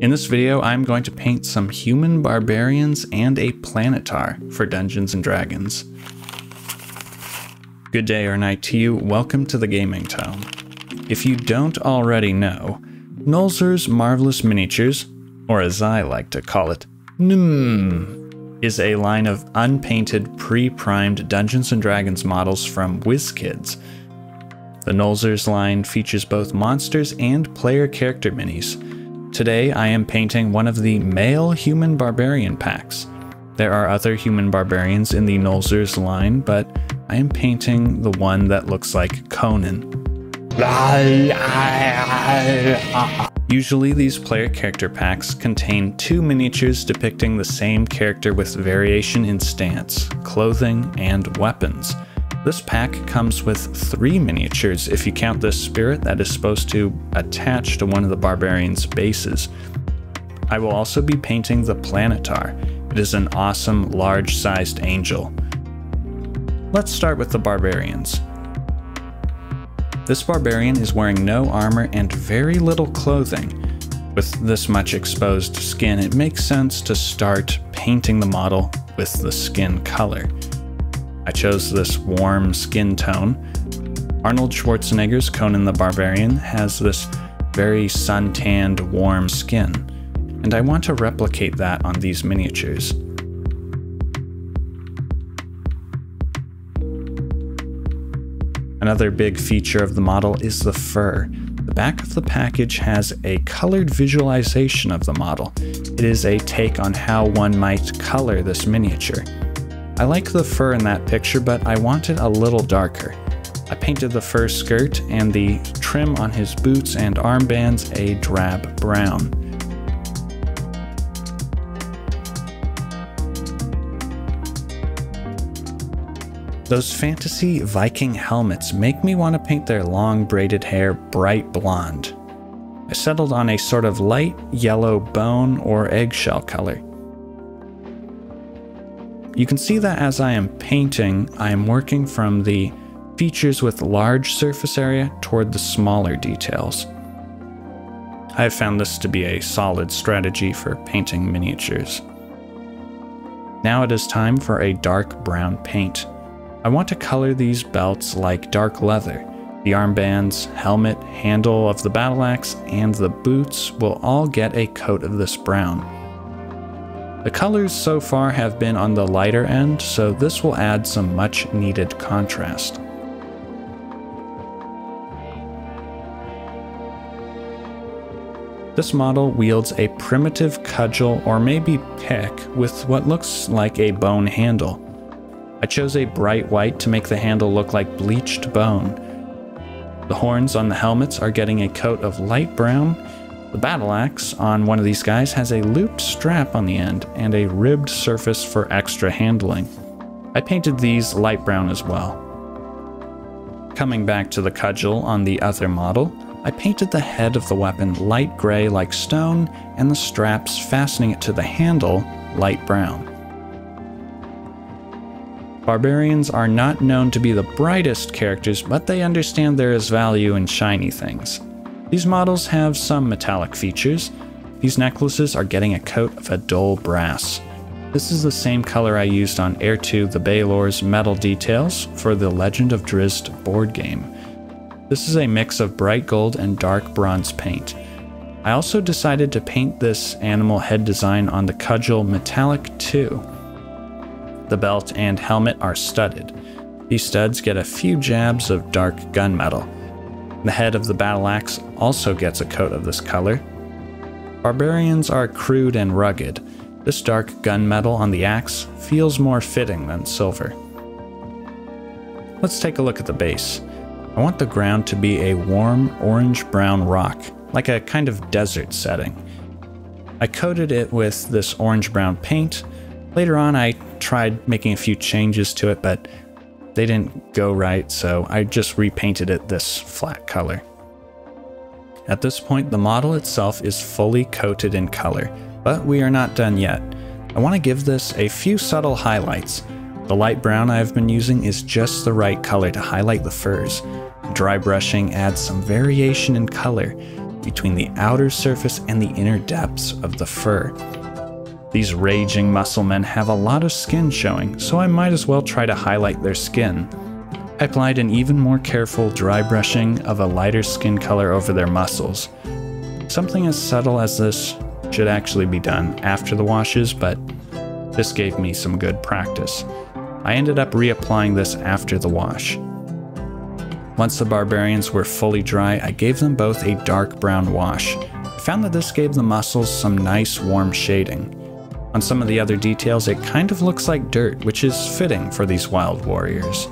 In this video, I'm going to paint some human barbarians and a planetar for Dungeons & Dragons. Good day or night to you, welcome to the Gaming Tome. If you don't already know, Nolzur's Marvelous Miniatures, or as I like to call it, NM, is a line of unpainted, pre-primed Dungeons & Dragons models from WizKids. The Nolzur's line features both monsters and player character minis, Today I am painting one of the male human barbarian packs. There are other human barbarians in the Nolzur's line, but I am painting the one that looks like Conan. Usually these player character packs contain two miniatures depicting the same character with variation in stance, clothing, and weapons. This pack comes with three miniatures if you count the spirit that is supposed to attach to one of the barbarian's bases. I will also be painting the Planetar. It is an awesome large-sized angel. Let's start with the barbarians. This barbarian is wearing no armor and very little clothing. With this much exposed skin, it makes sense to start painting the model with the skin color. I chose this warm skin tone. Arnold Schwarzenegger's Conan the Barbarian has this very sun-tanned, warm skin, and I want to replicate that on these miniatures. Another big feature of the model is the fur. The back of the package has a colored visualization of the model. It is a take on how one might color this miniature. I like the fur in that picture, but I want it a little darker. I painted the fur skirt and the trim on his boots and armbands a drab brown. Those fantasy Viking helmets make me want to paint their long braided hair bright blonde. I settled on a sort of light yellow bone or eggshell color. You can see that as I am painting, I am working from the features with large surface area toward the smaller details. I have found this to be a solid strategy for painting miniatures. Now it is time for a dark brown paint. I want to color these belts like dark leather. The armbands, helmet, handle of the battle axe, and the boots will all get a coat of this brown. The colors so far have been on the lighter end, so this will add some much needed contrast. This model wields a primitive cudgel or maybe pick with what looks like a bone handle. I chose a bright white to make the handle look like bleached bone. The horns on the helmets are getting a coat of light brown the battle axe on one of these guys has a looped strap on the end and a ribbed surface for extra handling. I painted these light brown as well. Coming back to the cudgel on the other model, I painted the head of the weapon light gray like stone and the straps fastening it to the handle light brown. Barbarians are not known to be the brightest characters, but they understand there is value in shiny things. These models have some metallic features. These necklaces are getting a coat of a dull brass. This is the same color I used on Air to the Baylor's metal details for the Legend of Drizzt board game. This is a mix of bright gold and dark bronze paint. I also decided to paint this animal head design on the Cudgel Metallic too. The belt and helmet are studded. These studs get a few jabs of dark gunmetal. The head of the battle axe also gets a coat of this color. Barbarians are crude and rugged. This dark gunmetal on the axe feels more fitting than silver. Let's take a look at the base. I want the ground to be a warm orange-brown rock, like a kind of desert setting. I coated it with this orange-brown paint. Later on I tried making a few changes to it, but they didn't go right, so I just repainted it this flat color. At this point, the model itself is fully coated in color, but we are not done yet. I want to give this a few subtle highlights. The light brown I have been using is just the right color to highlight the furs. Dry brushing adds some variation in color. between the outer surface and the inner depths of the fur. These raging muscle men have a lot of skin showing, so I might as well try to highlight their skin. I applied an even more careful dry brushing of a lighter skin color over their muscles. Something as subtle as this should actually be done after the washes, but this gave me some good practice. I ended up reapplying this after the wash. Once the barbarians were fully dry, I gave them both a dark brown wash. I found that this gave the muscles some nice warm shading. On some of the other details, it kind of looks like dirt, which is fitting for these wild warriors.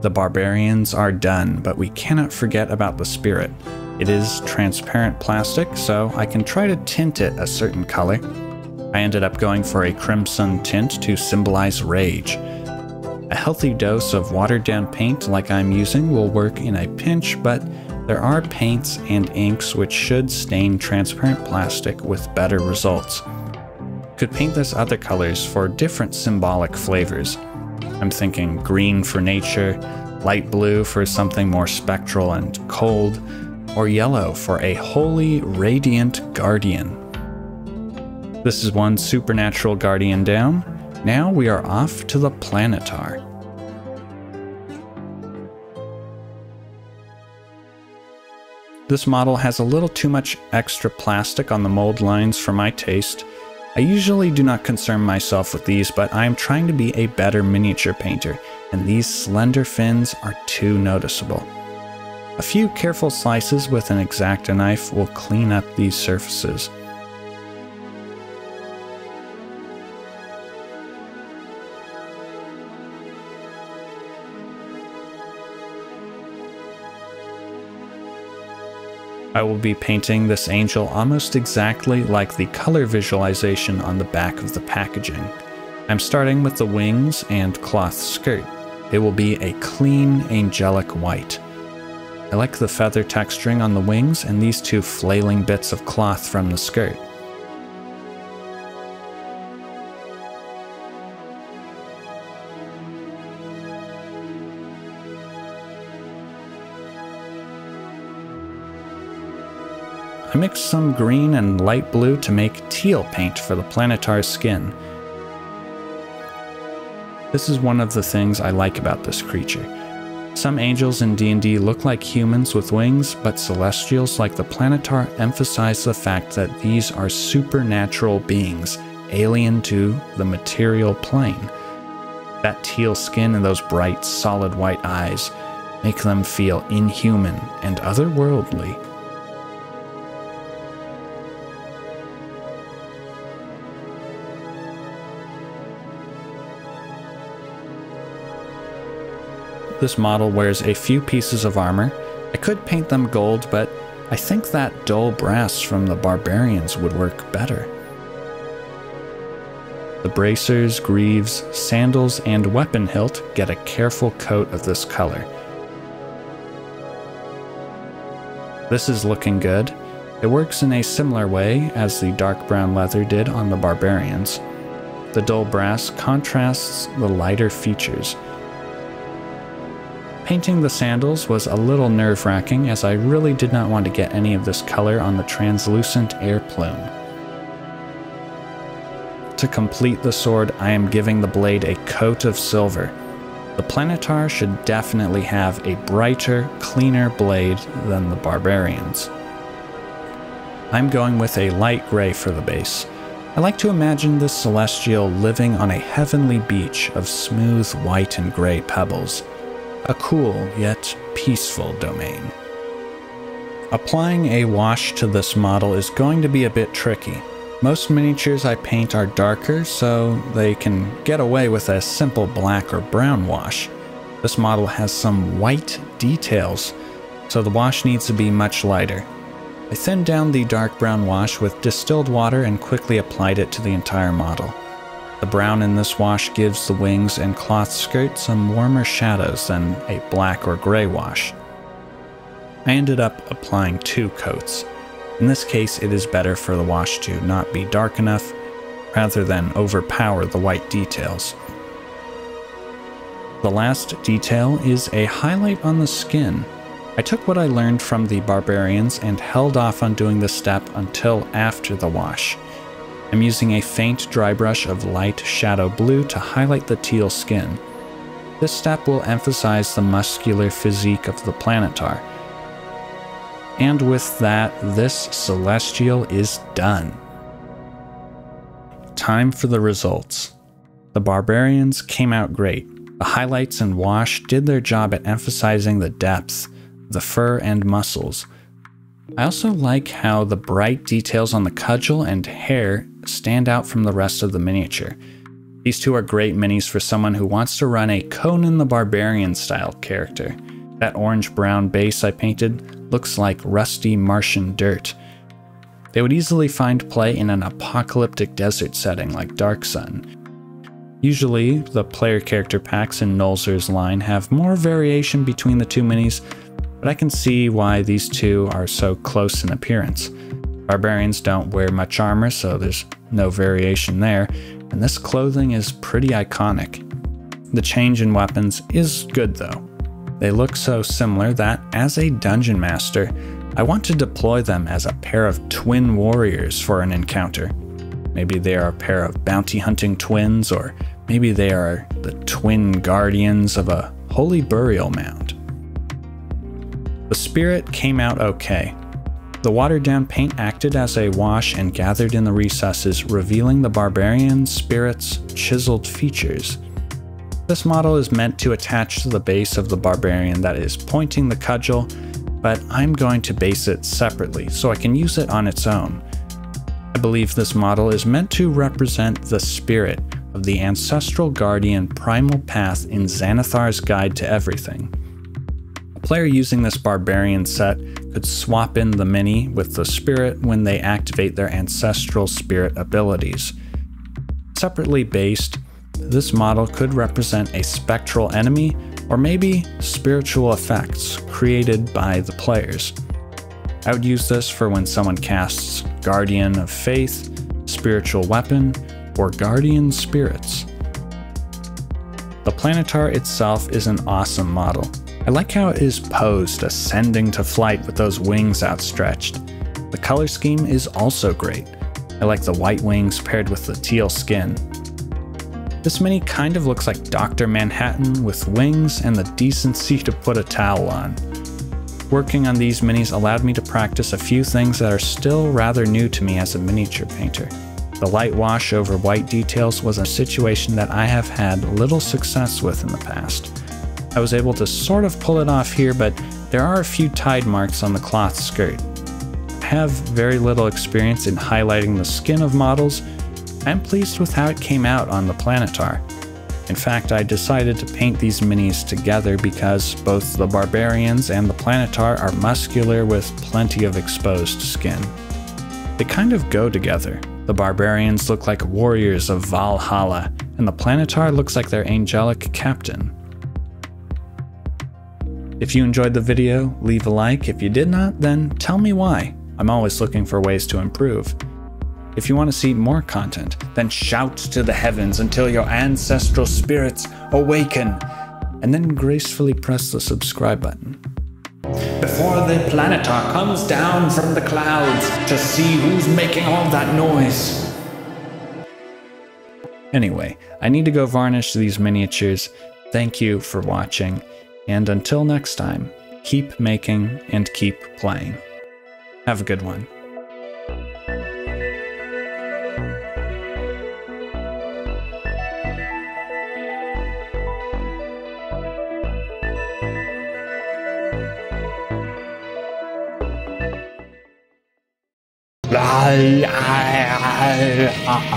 The barbarians are done, but we cannot forget about the spirit. It is transparent plastic, so I can try to tint it a certain color. I ended up going for a crimson tint to symbolize rage. A healthy dose of watered down paint like I'm using will work in a pinch, but there are paints and inks which should stain transparent plastic with better results. Could paint this other colors for different symbolic flavors. I'm thinking green for nature, light blue for something more spectral and cold, or yellow for a holy, radiant guardian. This is one supernatural guardian down. Now we are off to the planetar. This model has a little too much extra plastic on the mold lines for my taste. I usually do not concern myself with these, but I am trying to be a better miniature painter, and these slender fins are too noticeable. A few careful slices with an X-Acto knife will clean up these surfaces. I will be painting this angel almost exactly like the color visualization on the back of the packaging. I'm starting with the wings and cloth skirt. It will be a clean, angelic white. I like the feather texturing on the wings and these two flailing bits of cloth from the skirt. I mixed some green and light blue to make teal paint for the Planetar's skin. This is one of the things I like about this creature. Some angels in D&D look like humans with wings, but celestials like the Planetar emphasize the fact that these are supernatural beings, alien to the material plane. That teal skin and those bright, solid white eyes make them feel inhuman and otherworldly. This model wears a few pieces of armor. I could paint them gold, but I think that dull brass from the barbarians would work better. The bracers, greaves, sandals, and weapon hilt get a careful coat of this color. This is looking good. It works in a similar way as the dark brown leather did on the barbarians. The dull brass contrasts the lighter features, Painting the sandals was a little nerve wracking as I really did not want to get any of this color on the translucent air plume. To complete the sword, I am giving the blade a coat of silver. The Planetar should definitely have a brighter, cleaner blade than the Barbarians. I'm going with a light gray for the base. I like to imagine this celestial living on a heavenly beach of smooth white and gray pebbles a cool yet peaceful domain. Applying a wash to this model is going to be a bit tricky. Most miniatures I paint are darker, so they can get away with a simple black or brown wash. This model has some white details, so the wash needs to be much lighter. I thinned down the dark brown wash with distilled water and quickly applied it to the entire model. The brown in this wash gives the wings and cloth skirt some warmer shadows than a black or gray wash. I ended up applying two coats. In this case, it is better for the wash to not be dark enough rather than overpower the white details. The last detail is a highlight on the skin. I took what I learned from the barbarians and held off on doing this step until after the wash. I'm using a faint dry brush of light shadow blue to highlight the teal skin. This step will emphasize the muscular physique of the planetar. And with that, this celestial is done. Time for the results. The barbarians came out great. The highlights and wash did their job at emphasizing the depth, the fur and muscles. I also like how the bright details on the cudgel and hair stand out from the rest of the miniature. These two are great minis for someone who wants to run a Conan the Barbarian style character. That orange brown base I painted looks like rusty Martian dirt. They would easily find play in an apocalyptic desert setting like Dark Sun. Usually, the player character packs in Nolzur's line have more variation between the two minis, but I can see why these two are so close in appearance. Barbarians don't wear much armor, so there's no variation there, and this clothing is pretty iconic. The change in weapons is good though. They look so similar that, as a dungeon master, I want to deploy them as a pair of twin warriors for an encounter. Maybe they are a pair of bounty hunting twins, or maybe they are the twin guardians of a holy burial mound. The spirit came out okay. The watered down paint acted as a wash and gathered in the recesses, revealing the barbarian spirit's chiseled features. This model is meant to attach to the base of the barbarian that is pointing the cudgel, but I'm going to base it separately so I can use it on its own. I believe this model is meant to represent the spirit of the ancestral guardian primal path in Xanathar's Guide to Everything. Player using this barbarian set could swap in the mini with the spirit when they activate their ancestral spirit abilities. Separately based, this model could represent a spectral enemy or maybe spiritual effects created by the players. I would use this for when someone casts Guardian of Faith, Spiritual Weapon, or Guardian Spirits. The Planetar itself is an awesome model. I like how it is posed, ascending to flight with those wings outstretched. The color scheme is also great. I like the white wings paired with the teal skin. This mini kind of looks like Dr. Manhattan with wings and the decency to put a towel on. Working on these minis allowed me to practice a few things that are still rather new to me as a miniature painter. The light wash over white details was a situation that I have had little success with in the past. I was able to sort of pull it off here, but there are a few tide marks on the cloth skirt. I have very little experience in highlighting the skin of models, I'm pleased with how it came out on the Planetar. In fact, I decided to paint these minis together because both the Barbarians and the Planetar are muscular with plenty of exposed skin. They kind of go together. The Barbarians look like warriors of Valhalla, and the Planetar looks like their angelic captain. If you enjoyed the video, leave a like. If you did not, then tell me why. I'm always looking for ways to improve. If you want to see more content, then shout to the heavens until your ancestral spirits awaken, and then gracefully press the subscribe button. Before the planetar comes down from the clouds to see who's making all that noise. Anyway, I need to go varnish these miniatures. Thank you for watching, and until next time, keep making and keep playing. Have a good one. Ah, ah, ah.